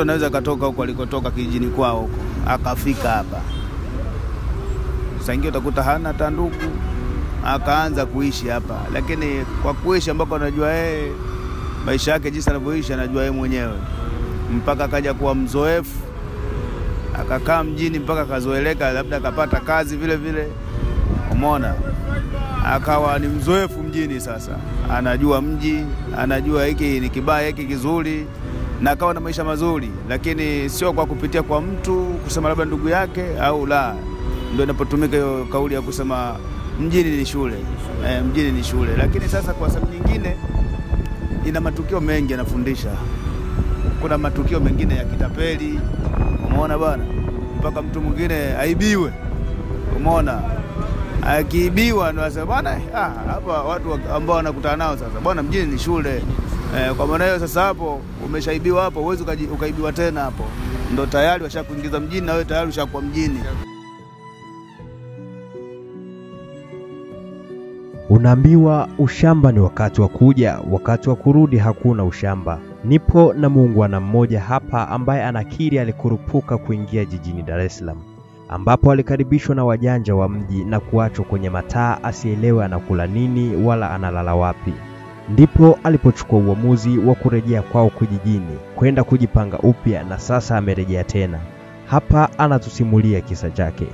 Mtu anaweza akatoka huko alikotoka kijijini kwao huko akafika hapa, sangi utakuta hana hata ndugu, akaanza kuishi hapa, lakini kwa kuishi ambako anajua yeye maisha yake jinsi anavyoishi anajua yeye mwenyewe, mpaka akaja kuwa mzoefu, akakaa mjini mpaka akazoeleka, labda akapata kazi vile vile, umeona, akawa ni mzoefu mjini. Sasa. Anajua mji, anajua hiki ni kibaya, hiki kizuri, na akawa na maisha mazuri, lakini sio kwa kupitia kwa mtu kusema labda ndugu yake au la. Ndio inapotumika hiyo kauli ya kusema mjini ni shule. E, mjini ni shule. Lakini sasa kwa sababu nyingine ina matukio mengi yanafundisha. Kuna matukio mengine ya kitapeli, umeona bwana, mpaka mtu mwingine aibiwe, umeona? Akiibiwa ndo asema bwana, ah, hapa watu ambao wanakutana nao sasa, bwana, mjini ni shule eh. Kwa maana hiyo sasa, hapo umeshaibiwa hapo, huwezi ukaibiwa tena hapo, ndo tayari washakuingiza mjini na wewe tayari ushakuwa mjini. Unaambiwa ushamba ni wakati wa kuja, wakati wa kurudi hakuna ushamba. Nipo na muungwana mmoja hapa ambaye anakiri alikurupuka kuingia jijini Dar es Salaam, ambapo alikaribishwa na wajanja wa mji na kuachwa kwenye mataa, asielewe anakula nini wala analala wapi. Ndipo alipochukua uamuzi wa kurejea kwao kijijini, kwenda kujipanga upya, na sasa amerejea tena. Hapa anatusimulia kisa chake.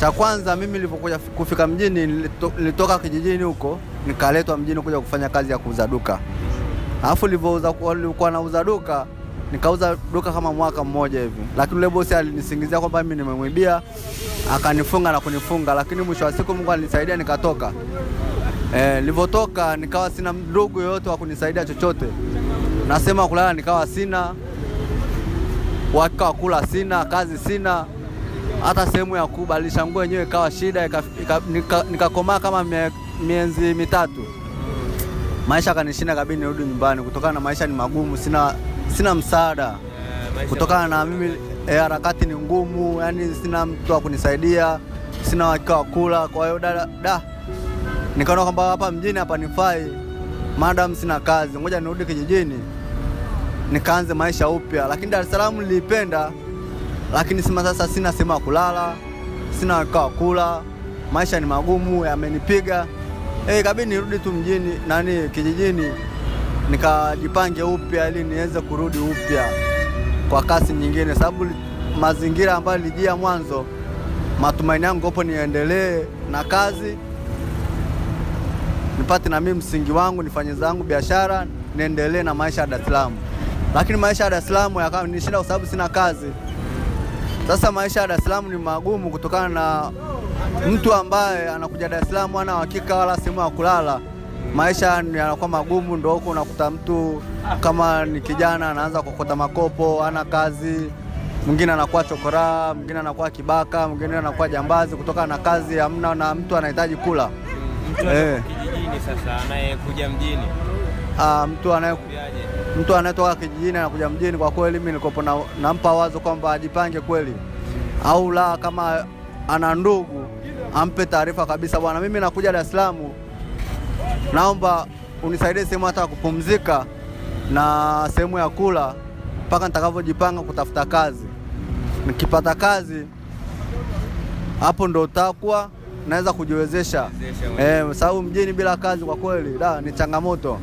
Cha kwanza mimi nilipokuja kufika mjini nilitoka kijijini huko nikaletwa mjini kuja kufanya kazi ya kuuza duka. Alafu nilivyokuwa nauza duka nikauza duka kama mwaka mmoja hivi, lakini yule bosi alinisingizia kwamba mimi nimemwibia, akanifunga na kunifunga, lakini mwisho wa siku Mungu alinisaidia nikatoka. Eh, nilivyotoka nikawa sina ndugu yoyote wa kunisaidia chochote, nasema kulala nikawa sina, uhakika wa kula sina, kazi sina. Hata sehemu ya kubadilisha nguo yenyewe ikawa shida, nikakomaa nika kama mie, miezi mitatu. Maisha kanishinda kabidi nirudi nyumbani. Kutokana na maisha ni magumu, sina, sina msaada. Kutokana na mimi eh, harakati ni ngumu, yani sina mtu wa kunisaidia, sina uhakika wa kula. Kwa hiyo da, da nikaona kwamba hapa mjini hapa nifai, madam sina kazi, ngoja nirudi kijijini. Nikaanze maisha upya, lakini Dar es Salaam nilipenda lakini sima sasa sina sehemu ya kulala, sina kaa kula, maisha ni magumu, yamenipiga. Eh, kabidi nirudi tu mjini nani kijijini. Nikajipange upya ili niweze kurudi upya kwa kasi nyingine, sababu mazingira ambayo nilijia mwanzo, matumaini yangu hapo niendelee na kazi, nipate na mimi msingi wangu, nifanye zangu biashara, niendelee na maisha ya Dar es Salaam. Lakini maisha ya Dar es Salaam yakawa kwa sababu sina kazi. Sasa maisha ya Dar es Salaam ni magumu kutokana na mtu ambaye anakuja Dar es Salaam hana uhakika wala sehemu ya kulala. Maisha yanakuwa magumu, ndio huko unakuta mtu kama ni kijana anaanza kukota makopo, ana kazi, mwingine anakuwa chokoraa, mwingine anakuwa kibaka, mwingine anakuwa jambazi kutokana na kazi hamna, na mtu anahitaji kula. Mtu eh, kijijini sasa anayekuja mjini? Ah, mtu anaye mtu anayetoka kijijini anakuja mjini, kwa kweli mimi nilikopo na, nampa wazo kwamba ajipange kweli, au la, kama ana ndugu ampe taarifa kabisa, bwana, mimi nakuja Dar es Salaam, naomba unisaidie sehemu hata kupumzika na sehemu ya kula mpaka nitakavyojipanga kutafuta kazi. Nikipata kazi hapo ndo utakuwa naweza kujiwezesha. Eh, sababu mjini bila kazi kwa kweli da ni changamoto.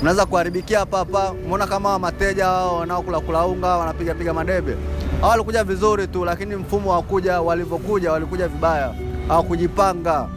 Unaweza kuharibikia hapa hapa. Umeona kama mateja hao wanaokula kula unga wanapiga piga madebe, hao walikuja vizuri tu, lakini mfumo wa kuja walivyokuja walikuja vibaya, hawakujipanga.